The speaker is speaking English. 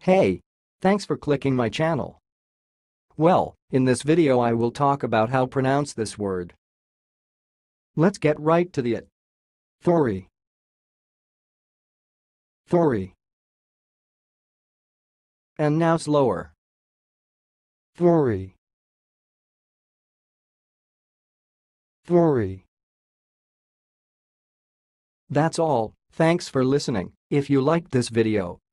Hey! Thanks for clicking my channel. Well, in this video I will talk about how pronounce this word. Let's get right to the it. Thuri. Thuri. And now slower. Thuri. Thuri. That's all, thanks for listening. If you liked this video,